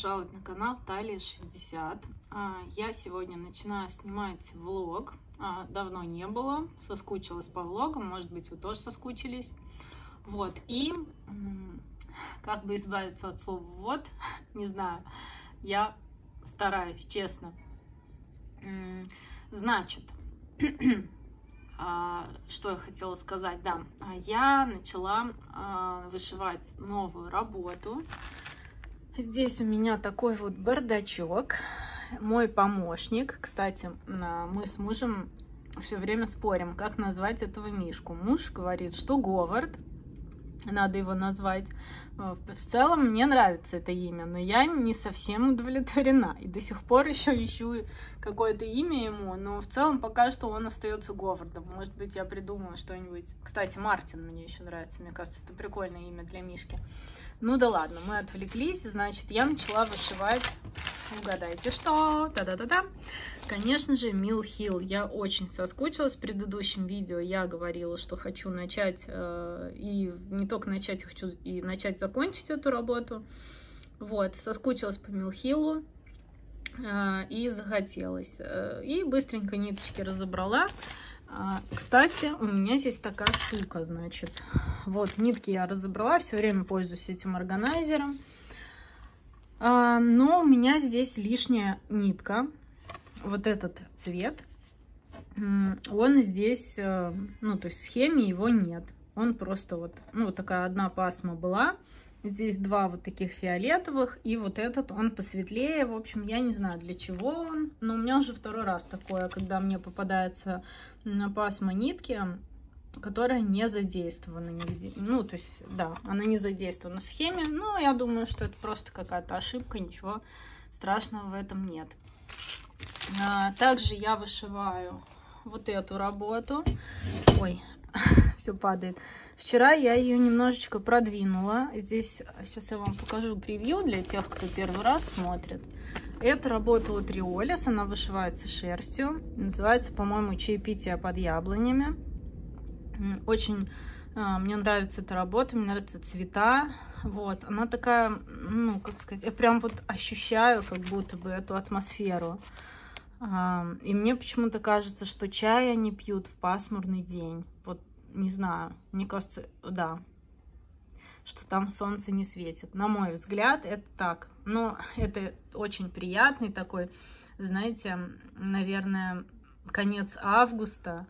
пожаловать на канал Талия 60. А, я сегодня начинаю снимать влог. А, давно не было, соскучилась по влогам, может быть, вы тоже соскучились. Вот, и как бы избавиться от слова «вот», не знаю, я стараюсь, честно. Значит, а, что я хотела сказать, да, я начала вышивать новую работу. Здесь у меня такой вот бардачок. Мой помощник. Кстати, мы с мужем все время спорим, как назвать этого мишку. Муж говорит, что Говард. Надо его назвать. Э, в целом мне нравится это имя, но я не совсем удовлетворена. И до сих пор еще ищу какое-то имя ему, но в целом пока что он остается Говардом. Может быть, я придумаю что-нибудь. Кстати, Мартин мне еще нравится. Мне кажется, это прикольное имя для Мишки. Ну да ладно, мы отвлеклись, значит, я начала вышивать, угадайте что, та-да-да-да, конечно же, Мил Хилл. Я очень соскучилась, в предыдущем видео я говорила, что хочу начать, э, и не только начать, хочу и начать закончить эту работу. Вот, соскучилась по Мил Хиллу, э, и захотелось. Э, и быстренько ниточки разобрала. А, кстати, у меня здесь такая штука, значит. Вот, нитки я разобрала, все время пользуюсь этим органайзером. А, но у меня здесь лишняя нитка. Вот этот цвет. Он здесь, э, ну, то есть в схеме его нет. Он просто вот, ну, такая одна пасма была. Здесь два вот таких фиолетовых, и вот этот он посветлее. В общем, я не знаю, для чего он, но у меня уже второй раз такое, когда мне попадается пасма нитки, которая не задействована нигде. Ну, то есть, да, она не задействована в схеме, но я думаю, что это просто какая-то ошибка, ничего страшного в этом нет. А, также я вышиваю вот эту работу. Ой, все падает. Вчера я ее немножечко продвинула. Здесь сейчас я вам покажу превью для тех, кто первый раз смотрит. Это работа от Риолис, она вышивается шерстью. Называется, по-моему, чаепитие под яблонями. Очень а, мне нравится эта работа, мне нравятся цвета. Вот, она такая, ну, как сказать, я прям вот ощущаю как будто бы эту атмосферу. И мне почему-то кажется, что чай они пьют в пасмурный день. Вот, не знаю, мне кажется, да, что там солнце не светит. На мой взгляд, это так. Но это очень приятный такой, знаете, наверное, конец августа.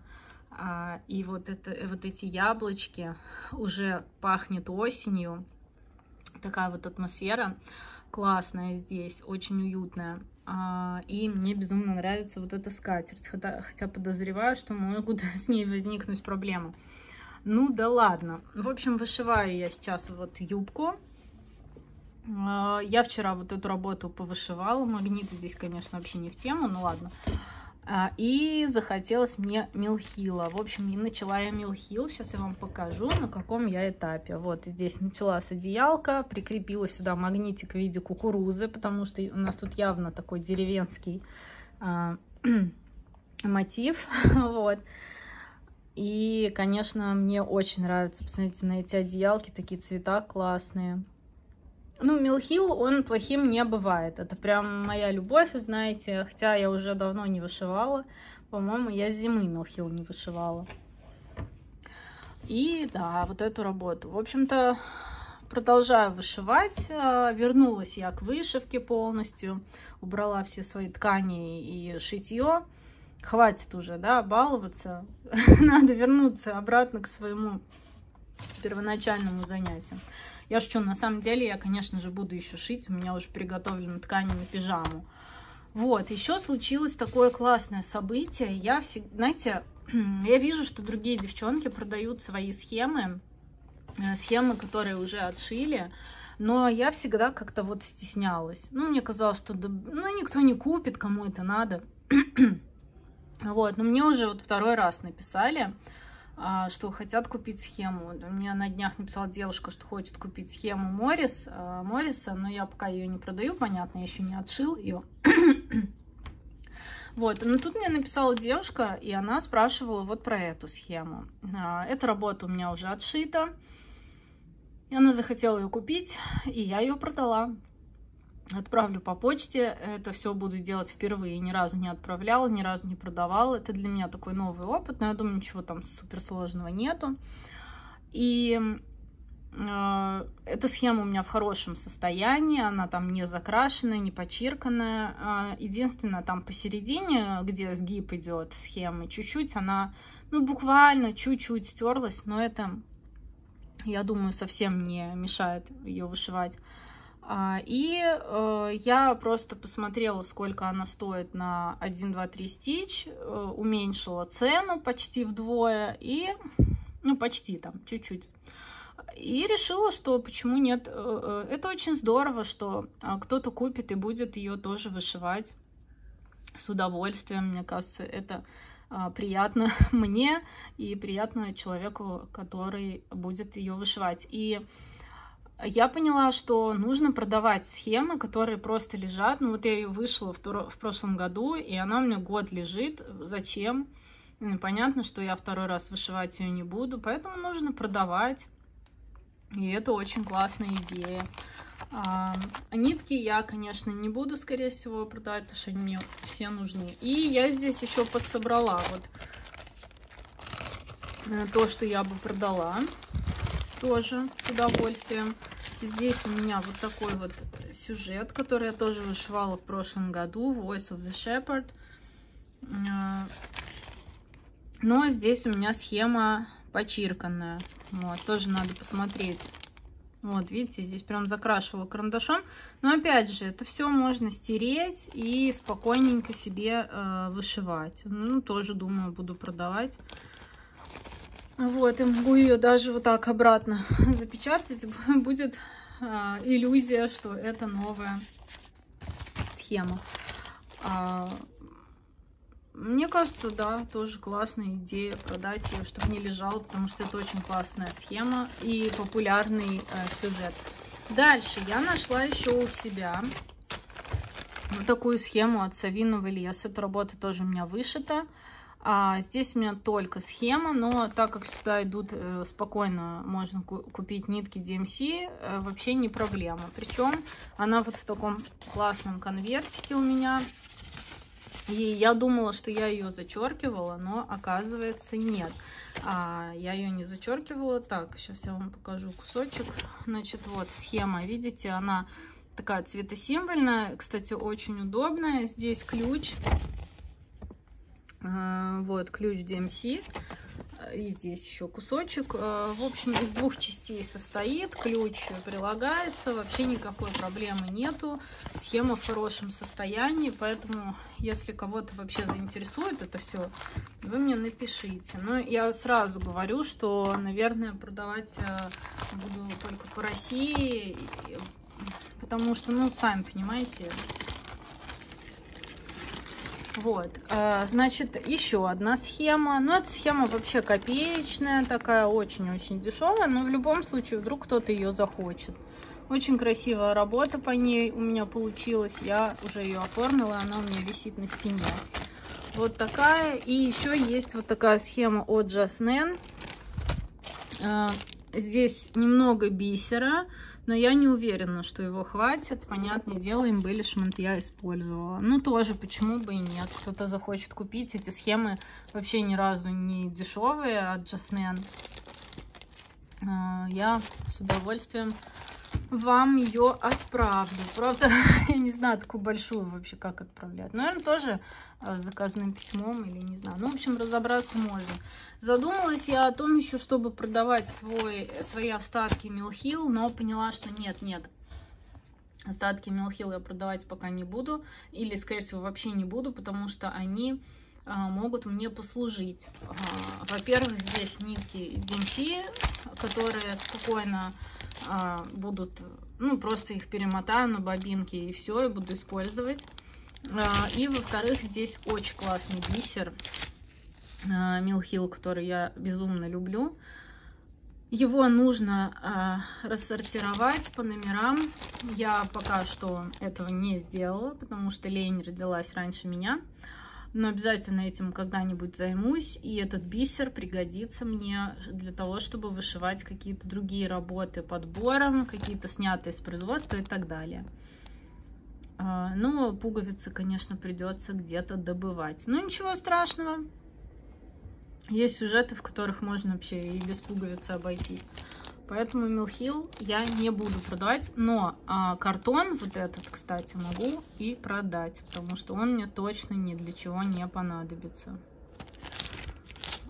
А, и вот, это, вот эти яблочки уже пахнет осенью. Такая вот атмосфера классная здесь, очень уютная. А, и мне безумно нравится вот эта скатерть, хотя, хотя подозреваю, что могут с ней возникнуть проблемы. Ну да ладно. В общем, вышиваю я сейчас вот юбку. А, я вчера вот эту работу повышивала. Магниты здесь, конечно, вообще не в тему, ну ладно. А, и захотелось мне милхила. В общем, и начала я милхил. Сейчас я вам покажу, на каком я этапе. Вот здесь начала с одеялка, прикрепила сюда магнитик в виде кукурузы, потому что у нас тут явно такой деревенский а, мотив. вот. И, конечно, мне очень нравится. Посмотрите на эти одеялки, такие цвета классные. Ну, Милхил, он плохим не бывает. Это прям моя любовь, знаете. Хотя я уже давно не вышивала. По-моему, я с зимы Милхил не вышивала. И да, вот эту работу. В общем-то, продолжаю вышивать. А, вернулась я к вышивке полностью. Убрала все свои ткани и шитье. Хватит уже, да, баловаться. Надо вернуться обратно к своему первоначальному занятию. Я шучу, на самом деле я, конечно же, буду еще шить. У меня уже приготовлена ткань на пижаму. Вот, еще случилось такое классное событие. Я, знаете, я вижу, что другие девчонки продают свои схемы, э, схемы, которые уже отшили, но я всегда как-то вот стеснялась. Ну, мне казалось, что да, ну, никто не купит, кому это надо. вот, но мне уже вот второй раз написали, что хотят купить схему. Мне на днях написала девушка, что хочет купить схему Моррис, а, Морриса, но я пока ее не продаю, понятно, я еще не отшил ее. Вот, но тут мне написала девушка, и она спрашивала вот про эту схему. А, эта работа у меня уже отшита. И она захотела ее купить, и я ее продала. Отправлю по почте. Это все буду делать впервые. Ни разу не отправляла, ни разу не продавала. Это для меня такой новый опыт, но я думаю, ничего там суперсложного нету. И э, эта схема у меня в хорошем состоянии, она там не закрашенная, не почирканная. Э, единственное, там посередине, где сгиб идет схемы, чуть-чуть она, ну, буквально чуть-чуть стерлась, но это, я думаю, совсем не мешает ее вышивать. А, и э, я просто посмотрела, сколько она стоит на 1, 2, 3 стич, э, уменьшила цену почти вдвое и, ну, почти там, чуть-чуть. И решила, что почему нет. Э, это очень здорово, что кто-то купит и будет ее тоже вышивать с удовольствием. Мне кажется, это а, приятно мне и приятно человеку, который будет ее вышивать. И я поняла, что нужно продавать схемы, которые просто лежат. Ну вот я ее вышла в, в прошлом году, и она у меня год лежит. Зачем? Понятно, что я второй раз вышивать ее не буду, поэтому нужно продавать. И это очень классная идея. А, нитки я, конечно, не буду, скорее всего, продавать, потому что они мне все нужны. И я здесь еще подсобрала вот э, то, что я бы продала тоже с удовольствием. Здесь у меня вот такой вот сюжет, который я тоже вышивала в прошлом году, Voice of the Shepherd. А, но здесь у меня схема почирканная. Вот, тоже надо посмотреть. Вот, видите, здесь прям закрашивала карандашом. Но опять же, это все можно стереть и спокойненько себе э, вышивать. Ну, тоже, думаю, буду продавать. Вот, и могу ее даже вот так обратно запечатать. Будет а, иллюзия, что это новая схема. А, мне кажется, да, тоже классная идея продать ее, чтобы не лежала, потому что это очень классная схема и популярный э, сюжет. Дальше я нашла еще у себя вот такую схему от Савинового леса. Эта работа тоже у меня вышита. А здесь у меня только схема, но так как сюда идут э, спокойно, можно купить нитки DMC, э, вообще не проблема. Причем она вот в таком классном конвертике у меня. И я думала, что я ее зачеркивала, но оказывается нет. А, я ее не зачеркивала. Так, сейчас я вам покажу кусочек. Значит, вот схема, видите, она такая цветосимвольная. Кстати, очень удобная. Здесь ключ вот ключ DMC. И здесь еще кусочек. А, в общем, из двух частей состоит. Ключ прилагается. Вообще никакой проблемы нету. Схема в хорошем состоянии. Поэтому, если кого-то вообще заинтересует это все, вы мне напишите. Но я сразу говорю, что, наверное, продавать а, буду только по России. Потому что, ну, сами понимаете, вот, э, значит, еще одна схема. Ну, эта схема вообще копеечная, такая очень-очень дешевая, но в любом случае вдруг кто-то ее захочет. Очень красивая работа по ней у меня получилась. Я уже ее оформила, она у меня висит на стене. Вот такая. И еще есть вот такая схема от Jasnen. Здесь немного бисера но я не уверена, что его хватит. Понятное дело, эмбеллишмент я использовала. Ну, тоже, почему бы и нет. Кто-то захочет купить. Эти схемы вообще ни разу не дешевые от. А, я с удовольствием вам ее отправлю. Правда, я не знаю такую большую вообще, как отправлять. Наверное, тоже э, заказным письмом или не знаю. Ну, в общем, разобраться можно. Задумалась я о том еще, чтобы продавать свой, свои остатки Милхил, но поняла, что нет, нет. Остатки Милхил я продавать пока не буду. Или, скорее всего, вообще не буду, потому что они а, могут мне послужить. А, Во-первых, здесь нитки DMC, которые спокойно а, будут, ну, просто их перемотаю на бобинки и все, и буду использовать. А, и, во-вторых, здесь очень классный бисер Милхил, который я безумно люблю. Его нужно а, рассортировать по номерам. Я пока что этого не сделала, потому что лень родилась раньше меня но обязательно этим когда-нибудь займусь, и этот бисер пригодится мне для того, чтобы вышивать какие-то другие работы подбором, какие-то снятые с производства и так далее. А, но пуговицы, конечно, придется где-то добывать. Но ничего страшного. Есть сюжеты, в которых можно вообще и без пуговицы обойтись. Поэтому Милхил я не буду продавать. Но а, картон вот этот, кстати, могу и продать. Потому что он мне точно ни для чего не понадобится.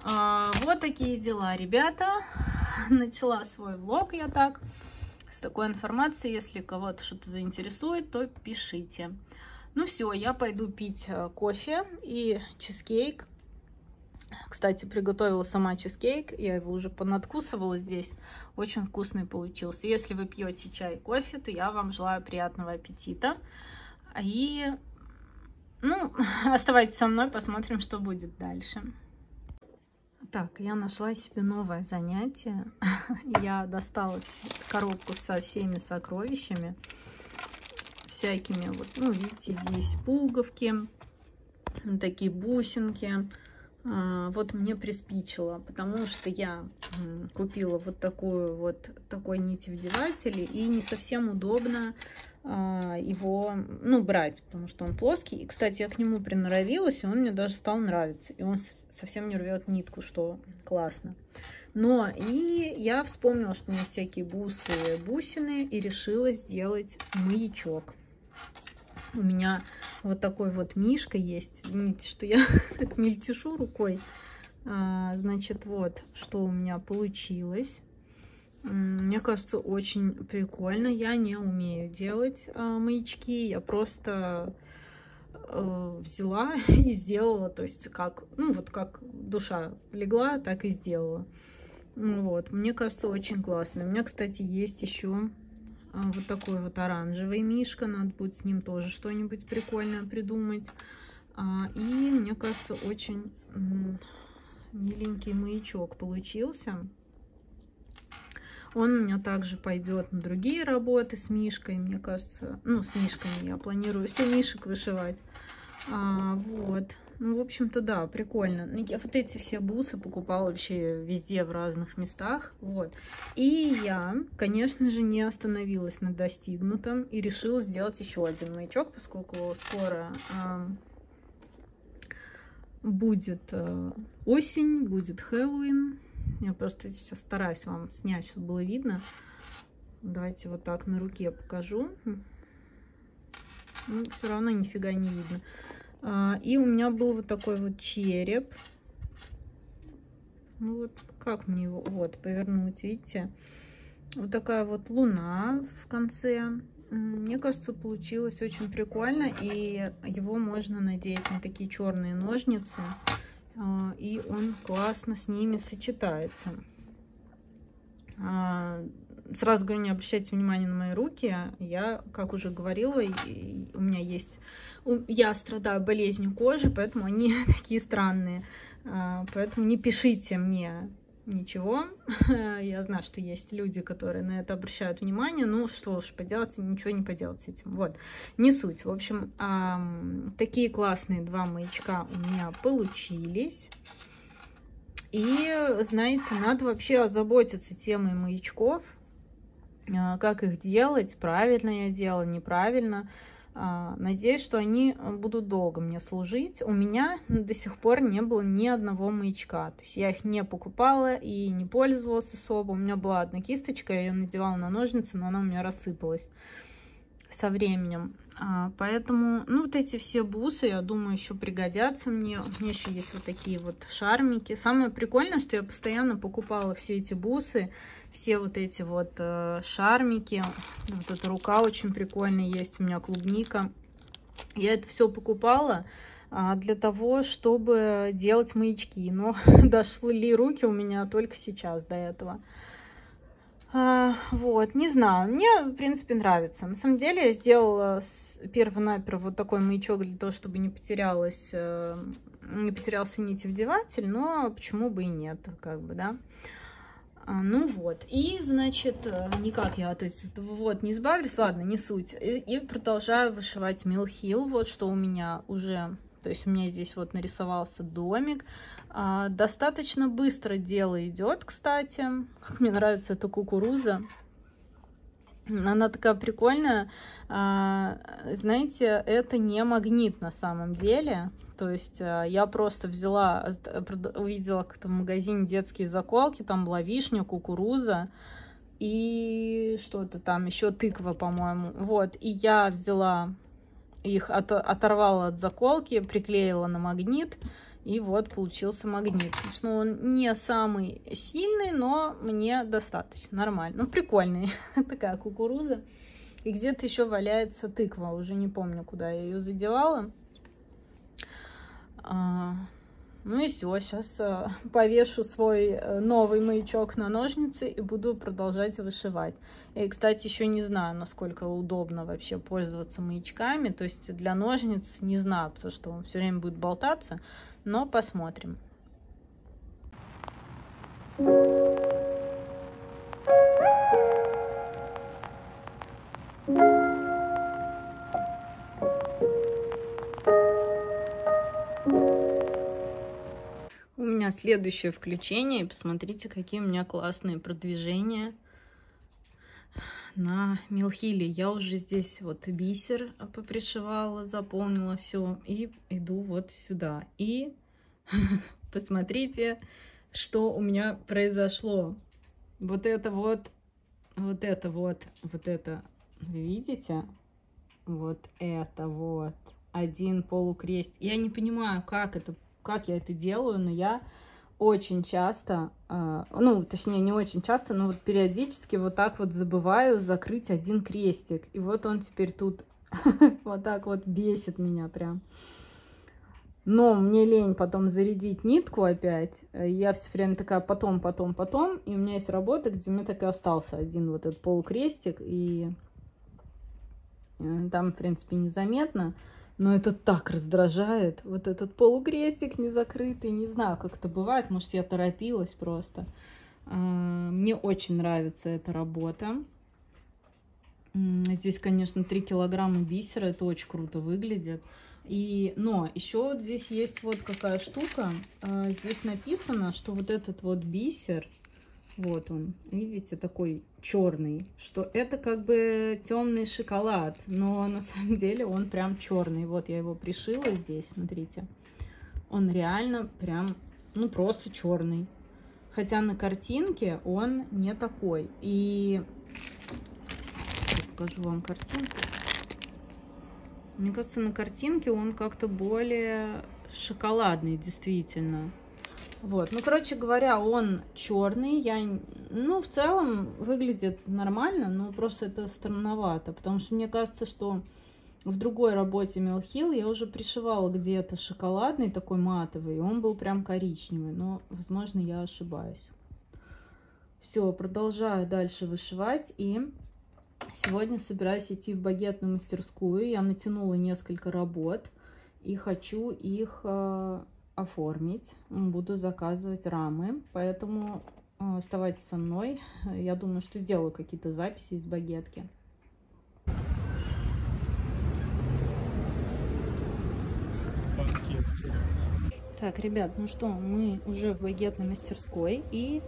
А, вот такие дела, ребята. Начала свой влог я так. С такой информацией. Если кого-то что-то заинтересует, то пишите. Ну все, я пойду пить э, кофе и чизкейк. Кстати, приготовила сама чизкейк. Я его уже понадкусывала здесь. Очень вкусный получился. Если вы пьете чай и кофе, то я вам желаю приятного аппетита. И, ну, оставайтесь со мной, посмотрим, что будет дальше. Так, я нашла себе новое занятие. я достала коробку со всеми сокровищами. Всякими, вот, ну, видите, здесь пуговки, такие бусинки, вот мне приспичило, потому что я купила вот такую вот такой нитевдеватель и не совсем удобно а, его, ну, брать, потому что он плоский. И, кстати, я к нему приноровилась, и он мне даже стал нравиться. И он совсем не рвет нитку, что классно. Но и я вспомнила, что у меня всякие бусы, бусины, и решила сделать маячок. У меня вот такой вот мишка есть. Извините, что я так мельтешу рукой. А, значит, вот, что у меня получилось. Мне кажется, очень прикольно. Я не умею делать а, маячки. Я просто а, взяла и сделала. То есть, как, ну, вот как душа легла, так и сделала. Вот, мне кажется, очень классно. У меня, кстати, есть еще вот такой вот оранжевый мишка. Надо будет с ним тоже что-нибудь прикольное придумать. А, и мне кажется, очень миленький маячок получился. Он у меня также пойдет на другие работы с мишкой, мне кажется. Ну, с мишками я планирую все мишек вышивать. А, вот. Ну, в общем-то, да, прикольно. Ну, я вот эти все бусы покупала вообще везде, в разных местах. Вот. И я, конечно же, не остановилась на достигнутом и решила сделать еще один маячок, поскольку скоро э, будет э, осень, будет Хэллоуин. Я просто сейчас стараюсь вам снять, чтобы было видно. Давайте вот так на руке покажу. Ну, все равно нифига не видно. А, и у меня был вот такой вот череп. Ну вот, как мне его, вот, повернуть, видите? Вот такая вот луна в конце. Мне кажется, получилось очень прикольно, и его можно надеть на такие черные ножницы, а, и он классно с ними сочетается. Сразу говорю, не обращайте внимания на мои руки. Я, как уже говорила, у меня есть... Я страдаю болезнью кожи, поэтому они такие странные. А, поэтому не пишите мне ничего. Я знаю, что есть люди, которые на это обращают внимание. Ну, что уж поделать, ничего не поделать с этим. Вот, не суть. В общем, такие классные два маячка у меня получились. И, знаете, надо вообще озаботиться темой маячков. А, как их делать, правильно я делала, неправильно. А, надеюсь, что они будут долго мне служить. У меня до сих пор не было ни одного маячка. То есть я их не покупала и не пользовалась особо. У меня была одна кисточка, я ее надевала на ножницы, но она у меня рассыпалась со временем. А, поэтому, ну, вот эти все бусы, я думаю, еще пригодятся мне. У меня еще есть вот такие вот шармики. Самое прикольное, что я постоянно покупала все эти бусы, все вот эти вот э, шармики. Вот эта рука очень прикольная есть, у меня клубника. Я это все покупала а, для того, чтобы делать маячки. Но дошли руки у меня только сейчас до этого. А, вот, не знаю, мне, в принципе, нравится. На самом деле, я сделала перво-наперво вот такой маячок для того, чтобы не потерялась, э, не потерялся нитевдеватель, но почему бы и нет, как бы, да. А, ну вот, и, значит, э, никак я от этого вот не избавлюсь, ладно, не суть. И, и продолжаю вышивать Милхил, вот что у меня уже, то есть у меня здесь вот нарисовался домик, а, достаточно быстро дело идет, кстати. Мне нравится эта кукуруза. Она такая прикольная. А, знаете, это не магнит на самом деле. То есть а, я просто взяла, увидела как-то в магазине детские заколки, там была вишня, кукуруза и что-то там, еще тыква, по-моему. Вот, и я взяла их, от, оторвала от заколки, приклеила на магнит, и вот получился магнит. Конечно, он не самый сильный, но мне достаточно нормально. Ну, прикольный. Такая кукуруза. И где-то еще валяется тыква. Уже не помню, куда я ее задевала. Ну и все, сейчас э, повешу свой э, новый маячок на ножницы и буду продолжать вышивать. И, кстати, еще не знаю, насколько удобно вообще пользоваться маячками. То есть для ножниц не знаю, потому что он все время будет болтаться, но посмотрим. Следующее включение. И посмотрите, какие у меня классные продвижения на Милхиле. Я уже здесь вот бисер попришивала, заполнила все. И иду вот сюда. И посмотрите, что у меня произошло. Вот это вот, вот это вот, вот это, видите? Вот это вот, один полукрест. Я не понимаю, как это, как я это делаю, но я очень часто, а, ну, точнее, не очень часто, но вот периодически вот так вот забываю закрыть один крестик. И вот он теперь тут вот так вот бесит меня прям. Но мне лень потом зарядить нитку опять. Я все время такая потом, потом, потом. И у меня есть работа, где у меня так и остался один вот этот полукрестик. И э, там, в принципе, незаметно. Но это так раздражает. Вот этот полукрестик не закрытый. Не знаю, как это бывает. Может, я торопилась просто. А, мне очень нравится эта работа. Здесь, конечно, 3 килограмма бисера. Это очень круто выглядит. И, но еще вот здесь есть вот какая штука. А, здесь написано, что вот этот вот бисер, вот он, видите, такой черный, что это как бы темный шоколад, но на самом деле он прям черный. Вот я его пришила здесь, смотрите. Он реально прям, ну просто черный. Хотя на картинке он не такой. И покажу вам картинку. Мне кажется, на картинке он как-то более шоколадный, действительно. Вот, ну, короче говоря, он черный. Я, ну, в целом выглядит нормально, но просто это странновато, потому что мне кажется, что в другой работе Мелхил я уже пришивала где-то шоколадный такой матовый, он был прям коричневый, но, возможно, я ошибаюсь. Все, продолжаю дальше вышивать, и сегодня собираюсь идти в багетную мастерскую. Я натянула несколько работ, и хочу их а, оформить. Буду заказывать рамы, поэтому э, оставайтесь со мной. Я думаю, что сделаю какие-то записи из багетки. Так, ребят, ну что, мы уже в багетной мастерской. И,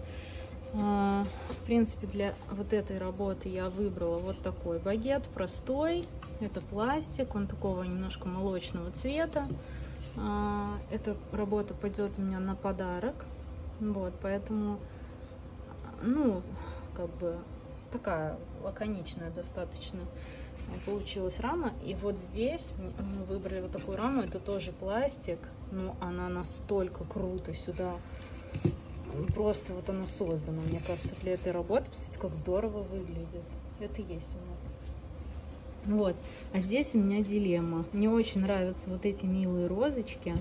в принципе, для вот этой работы я выбрала вот такой багет, простой. Это пластик, он такого немножко молочного цвета. А, эта работа пойдет у меня на подарок. Вот, поэтому, ну, как бы такая лаконичная достаточно получилась рама. И вот здесь мы выбрали вот такую раму. Это тоже пластик. Но она настолько круто сюда. Просто вот она создана, мне кажется, для этой работы. Посмотрите, как здорово выглядит. Это есть у нас. Вот. А здесь у меня дилемма. Мне очень нравятся вот эти милые розочки,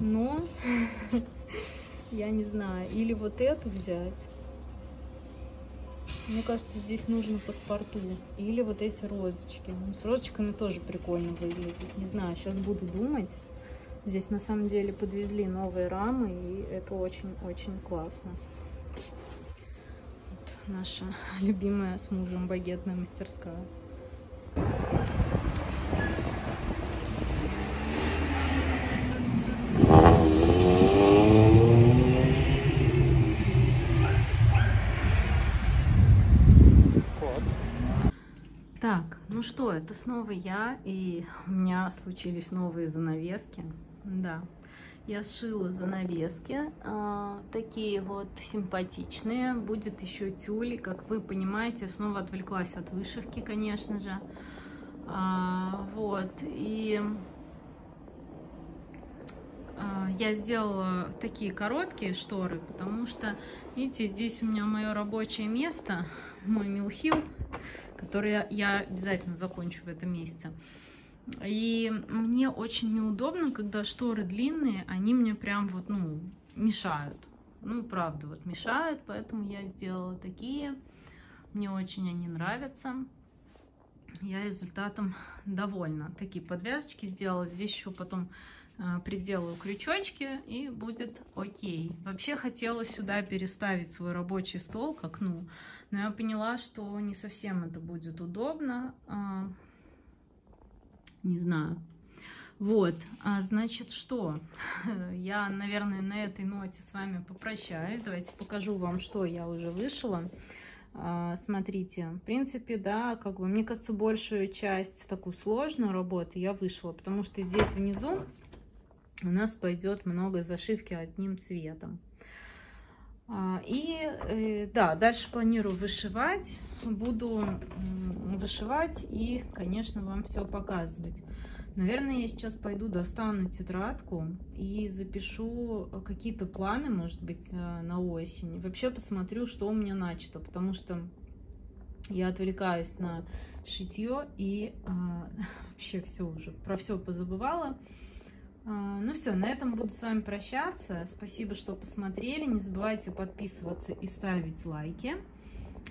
но я не знаю, или вот эту взять. Мне кажется, здесь нужно паспорту. Или вот эти розочки. Ну, с розочками тоже прикольно выглядит. Не знаю, сейчас буду думать. Здесь на самом деле подвезли новые рамы, и это очень-очень классно. Вот наша любимая с мужем багетная мастерская. Ну что, это снова я, и у меня случились новые занавески. Да, я сшила занавески, э, такие вот симпатичные. Будет еще тюли, как вы понимаете, снова отвлеклась от вышивки, конечно же. А, вот, и а, я сделала такие короткие шторы, потому что, видите, здесь у меня мое рабочее место, мой милхил, который я обязательно закончу в этом месяце. И мне очень неудобно, когда шторы длинные, они мне прям вот, ну, мешают. Ну, правда, вот мешают, поэтому я сделала такие. Мне очень они нравятся. Я результатом довольна. Такие подвязочки сделала. Здесь еще потом а, приделаю крючочки и будет окей. Вообще хотела сюда переставить свой рабочий стол к окну, но я поняла, что не совсем это будет удобно. Не знаю. Вот, а значит что? Я, наверное, на этой ноте с вами попрощаюсь. Давайте покажу вам, что я уже вышла. А, смотрите, в принципе, да, как бы, мне кажется, большую часть такую сложную работу я вышла, потому что здесь внизу у нас пойдет много зашивки одним цветом. А, и э, да, дальше планирую вышивать. Буду вышивать и, конечно, вам все показывать. Наверное, я сейчас пойду достану тетрадку и запишу какие-то планы, может быть, э, на осень. Вообще посмотрю, что у меня начато, потому что я отвлекаюсь на шитье и а, вообще все уже, про все позабывала. А, ну все, на этом буду с вами прощаться. Спасибо, что посмотрели. Не забывайте подписываться и ставить лайки.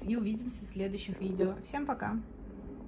И увидимся в следующих видео. Всем пока!